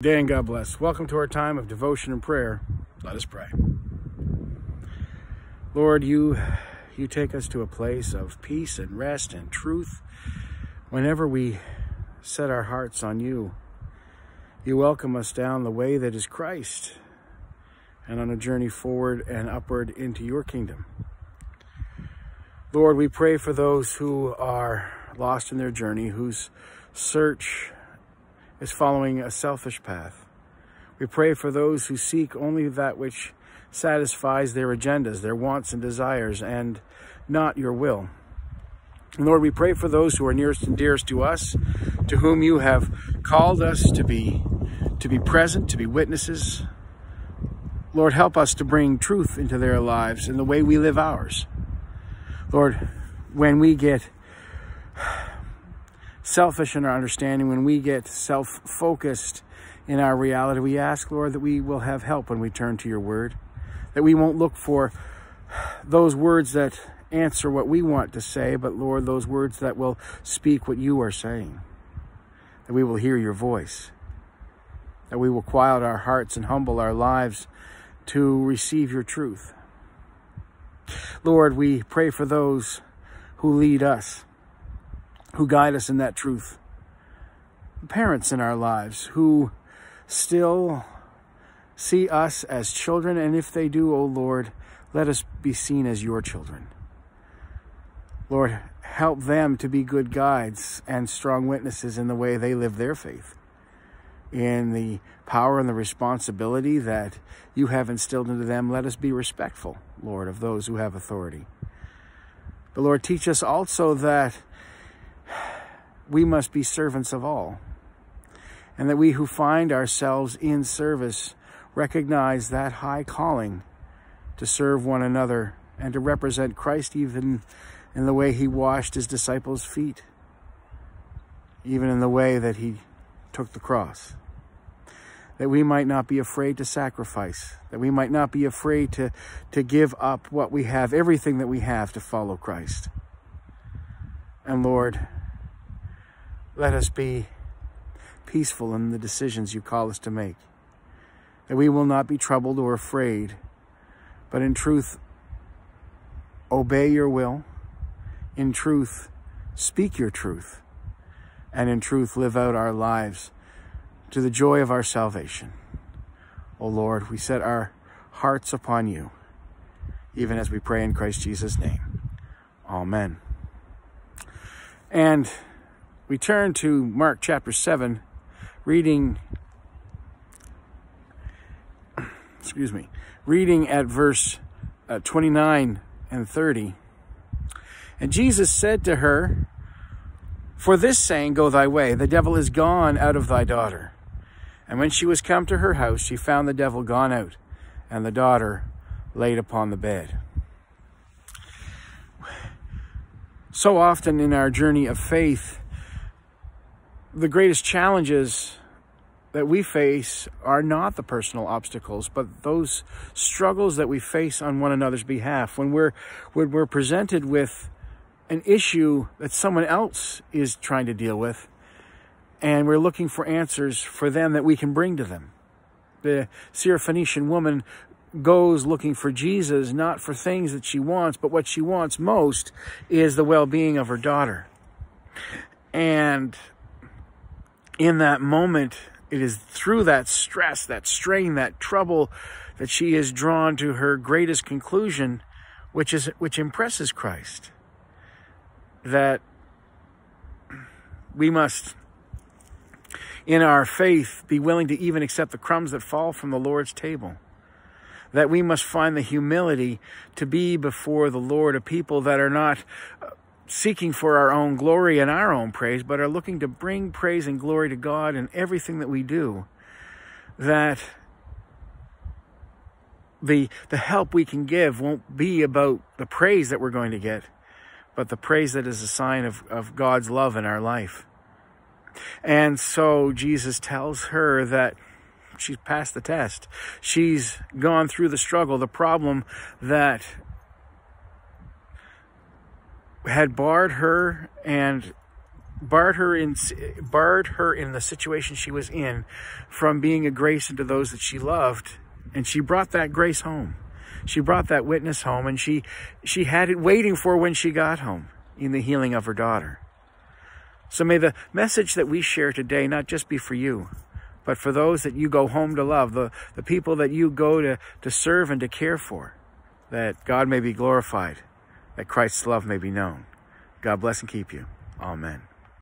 Day and God bless. Welcome to our time of devotion and prayer. Let us pray. Lord, you you take us to a place of peace and rest and truth whenever we set our hearts on you. You welcome us down the way that is Christ and on a journey forward and upward into your kingdom. Lord, we pray for those who are lost in their journey, whose search is following a selfish path. We pray for those who seek only that which satisfies their agendas, their wants and desires, and not your will. Lord, we pray for those who are nearest and dearest to us, to whom you have called us to be, to be present, to be witnesses. Lord, help us to bring truth into their lives in the way we live ours. Lord, when we get selfish in our understanding, when we get self focused in our reality, we ask, Lord, that we will have help when we turn to your word, that we won't look for those words that answer what we want to say, but Lord, those words that will speak what you are saying, that we will hear your voice, that we will quiet our hearts and humble our lives to receive your truth. Lord, we pray for those who lead us who guide us in that truth. Parents in our lives who still see us as children, and if they do, O oh Lord, let us be seen as your children. Lord, help them to be good guides and strong witnesses in the way they live their faith, in the power and the responsibility that you have instilled into them. Let us be respectful, Lord, of those who have authority. But Lord, teach us also that we must be servants of all. And that we who find ourselves in service recognize that high calling to serve one another and to represent Christ even in the way he washed his disciples' feet, even in the way that he took the cross. That we might not be afraid to sacrifice, that we might not be afraid to, to give up what we have, everything that we have to follow Christ. And Lord, let us be peaceful in the decisions you call us to make. That we will not be troubled or afraid, but in truth, obey your will. In truth, speak your truth. And in truth, live out our lives to the joy of our salvation. O oh Lord, we set our hearts upon you, even as we pray in Christ Jesus' name. Amen. And we turn to Mark chapter 7, reading, excuse me, reading at verse uh, 29 and 30. And Jesus said to her, For this saying, go thy way, the devil is gone out of thy daughter. And when she was come to her house, she found the devil gone out, and the daughter laid upon the bed. So often in our journey of faith, the greatest challenges that we face are not the personal obstacles, but those struggles that we face on one another's behalf. When we're, when we're presented with an issue that someone else is trying to deal with, and we're looking for answers for them that we can bring to them. The Syrophoenician woman goes looking for Jesus, not for things that she wants, but what she wants most is the well-being of her daughter. And in that moment, it is through that stress, that strain, that trouble that she is drawn to her greatest conclusion, which is which impresses Christ. That we must in our faith be willing to even accept the crumbs that fall from the Lord's table. That we must find the humility to be before the Lord, a people that are not seeking for our own glory and our own praise, but are looking to bring praise and glory to God in everything that we do, that the, the help we can give won't be about the praise that we're going to get, but the praise that is a sign of, of God's love in our life. And so Jesus tells her that she's passed the test. She's gone through the struggle, the problem that had barred her and barred her in barred her in the situation she was in from being a grace into those that she loved. And she brought that grace home. She brought that witness home and she she had it waiting for when she got home in the healing of her daughter. So may the message that we share today not just be for you but for those that you go home to love the the people that you go to to serve and to care for that god may be glorified that christ's love may be known. God bless and keep you. Amen